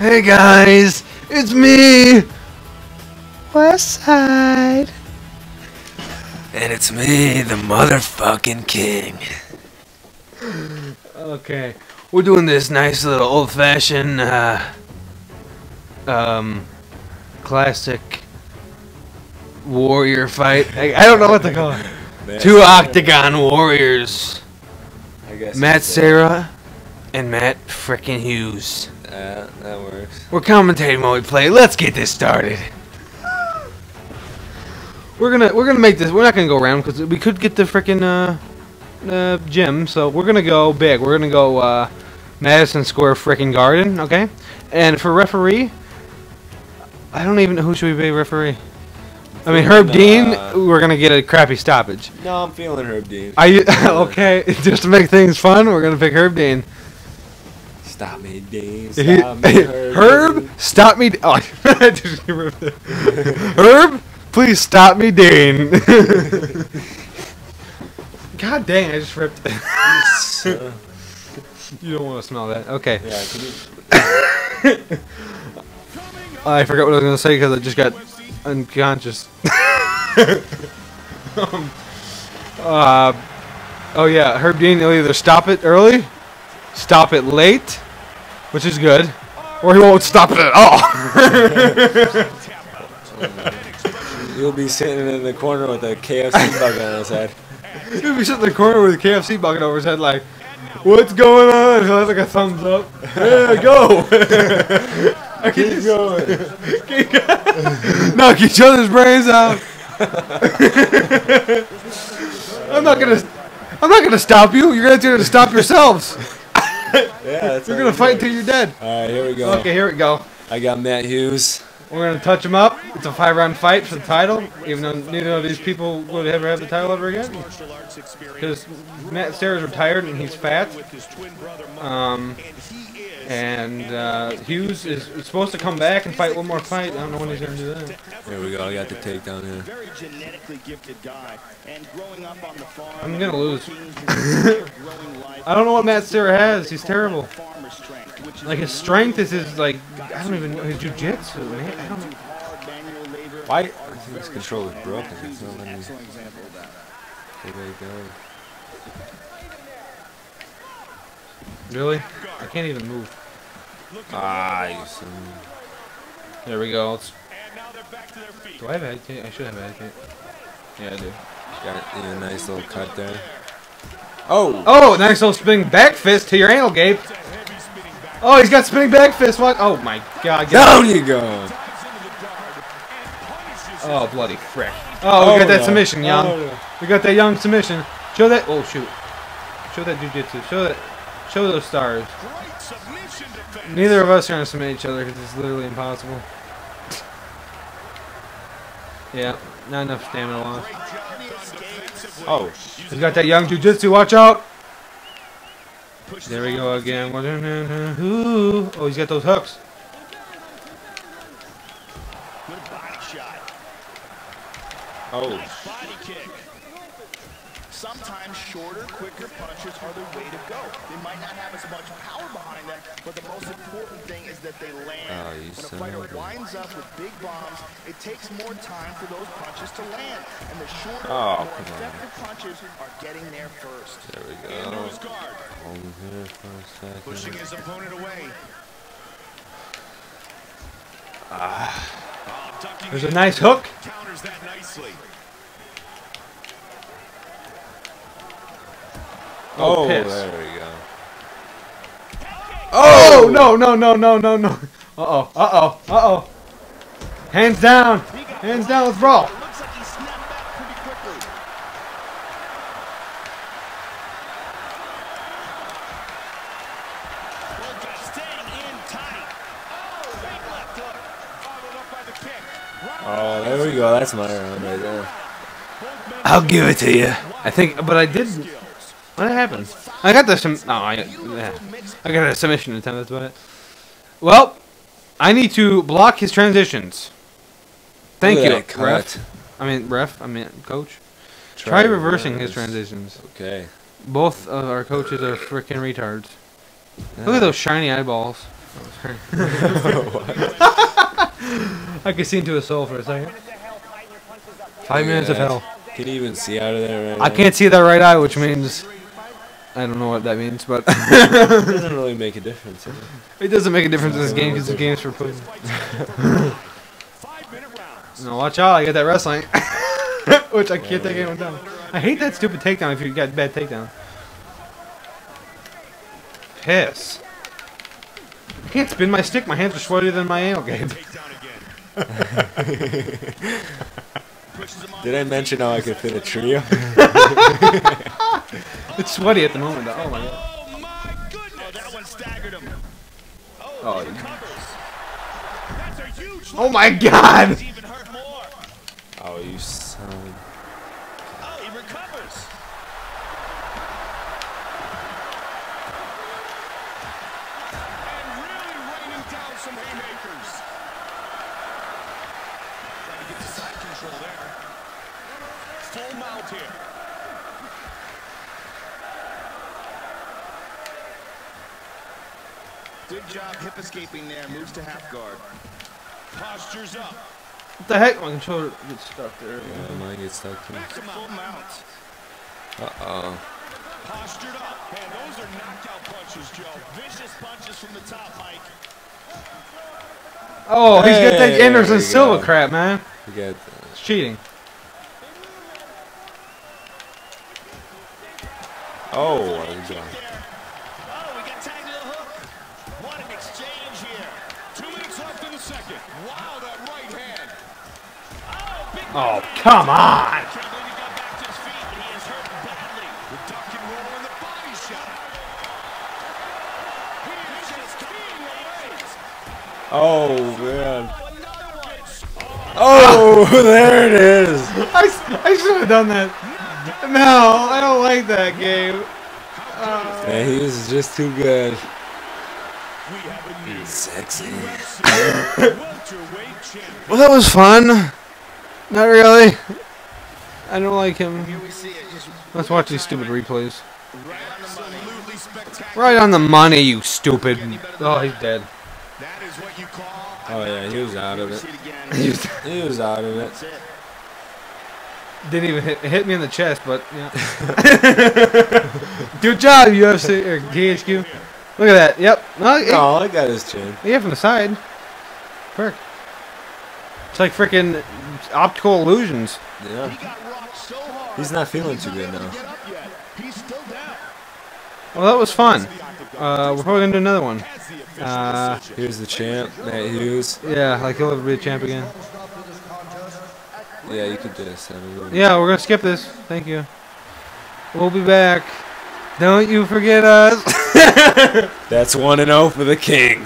Hey guys, it's me, West Side. And it's me, the motherfucking king. Okay, we're doing this nice little old-fashioned, uh, um, classic warrior fight. I, I don't know what to call it. Matt Two octagon warriors, I guess. Matt you could say. Serra and Matt frickin' Hughes. Uh, that works. We're commentating while we play. Let's get this started. We're gonna we're gonna make this. We're not gonna go around because we could get the frickin' uh, uh, gym. So we're gonna go big. We're gonna go uh, Madison Square frickin' Garden. Okay. And for referee, I don't even know who should we be referee. I mean Herb Dean. Uh, We're gonna get a crappy stoppage. No, I'm feeling Herb Dean. Are you okay? Just to make things fun, we're gonna pick Herb Dean. Stop me, Dean. He- Stop me, Herb. Herb, stop me. Oh, I just ripped it. Herb, please stop me, Dean. God dang, I just ripped it. You don't want to smell that. Okay. yeah, you, I forgot what I was going to say because I just got unconscious. um, uh, oh, yeah. Herb Dean will either stop it early, stop it late, which is good, or he won't stop it at all. you'll be sitting in the corner with a KFC bucket on his head. He'll be sitting in the corner with a KFC bucket over his head, like, "What's going on?" He'll have like a thumbs up. Yeah, go. I can Keep going. knock each other's brains out. I'm not gonna. I'm not gonna stop you. You're gonna have to stop yourselves. Yeah, that's You're gonna fight do until you're dead. All right, here we go. Okay, here we go. I got Matt Hughes. We're gonna touch him up. It's a five-round fight for the title, even though neither of these people would ever have the title ever again. Because Matt Stairs retired and he's fat. Um, and uh, Hughes is is supposed to come back and fight one more fight. I don't know when he's gonna do that. Here we go. I got the takedown here. very genetically gifted guy. And growing up on the farm, I'm gonna lose. I don't know what Matt Stairs has. He's terrible. farmer strength, which is Like his strength is his like I don't even know his jujitsu, man. I don't know. hard manual labor. Why? I think this controller is broken. It's not letting me. Excellent example of that. There we go. Really? I can't even move. Ah. There we go. Let's, do I have a head? I should have a head kick. Yeah, I do. Got a nice little cut there. Oh! Oh, nice little spinning back fist to your ankle, Gabe. Oh, he's got spinning back fist. What? Oh my God. Down you go! Oh, bloody frick. Oh, we got that no. submission, young. Oh, no. We got that young submission. Show that. Oh shoot. Show that jujitsu. Show that. Show those stars. Neither of us are gonna submit each other because it's literally impossible. Yeah, not enough stamina loss. Oh, He's got that young jujitsu. Watch out. There we go again. Oh, he's got those hooks. Good body shot. oh. Body kick. Sometimes shorter, quicker punches are the way to go. They might not have as much power behind them, but the most important thing is that they land. Oh, you when a fighter of winds up with big bombs, it takes more time for those punches to land. And the shorter, Oh, more come on. punches are getting there first. There we go. Hold here for a second. Pushing his opponent away. Ah. There's a nice hook. Oh, Oh, piss. there we go. Oh no no no no no no. Uh oh uh oh uh oh. Hands down. Hands down. Let's brawl. Looks like he snapped back pretty quickly. Staying in tight. Oh, big left hook. Followed up by the kick. Oh, there we go. That's my round right there. I'll give it to you. I think, but I did. What happened? I got the sum. No, I. Yeah. I got a submission attempt. That's about it. Well, I need to block his transitions. Thank Look you, ref. I mean, ref. I mean, coach. Try reversing his transitions. Okay. Both of our coaches are freaking retards. Look at those shiny eyeballs. I could see into his soul for a second. Five minutes of hell. Can you even see out of there right I now? can't see that right eye, which means I don't know what that means, but It doesn't really make a difference. does it? it doesn't make a difference in this game because the game's for pussy. No, watch out! I get that wrestling, which I can't take anyone down. I hate that stupid takedown if you got bad takedown. Piss. I can't spin my stick. My hands are sweatier than my anal gauge. Did I mention how I could fit a trio? It's sweaty at the moment, though. Oh my god. Oh my goodness! Oh, that one staggered him. Oh, Oh, he recovers. That's a huge. Oh my god! It's even hurt more. Oh, you son. Oh, he recovers. And really raining down some haymakers. Trying to get the side control there. Full here. Good job hip escaping there. Moves to half guard. Postures up. What the heck? My controller gets stuck there. Yeah, mine gets stuck too. Back to full mount. Uh-oh. Postured up. Man, those are knockout punches, Joe. Vicious punches from the top, Mike. Oh, he's got that Anderson Silva go. crap, man. We got It's cheating. Oh, what a jump. Oh, we got tagged to the hook. What an exchange here. Two minutes left in the second. Wow, that right hand. Oh, big Oh, come on! I can't believe he got back to his feet, but he is hurt badly. The duck and roll and the body shot. He is just being amazed. Oh, man. Oh, another one. Oh, there it is. I, I should have done that. No, I don't like that game. Uh, Man, he was just too good. We have a new Sexy. Well, that was fun. Not really. I don't like him. Here we see it. Just Let's watch these stupid replays. right on the money. Absolutely spectacular. Right on the money, you stupid. Oh, he's dead. That is what you call. Oh, yeah, he was out of it. See it again. He was out of it. Didn't even hit, hit me in the chest, but yeah. Good job, UFC or THQ. Look at that. Yep. No, it- Oh, I got his chin. yeah, from the side. Frick. It's like freaking optical illusions. Yeah. He got rocked so hard. He's not feeling too good now. Get up yet. He's still down. Well, that was fun. Uh, we're probably gonna do another one. As the official Uh. Here's the champ, Matt Hughes. yeah, like he'll ever be a champ again. Yeah, you could do this. I mean, Yeah, we're gonna skip this. Thank you. We'll be back. Don't you forget us. That's 1 and 0 for the king.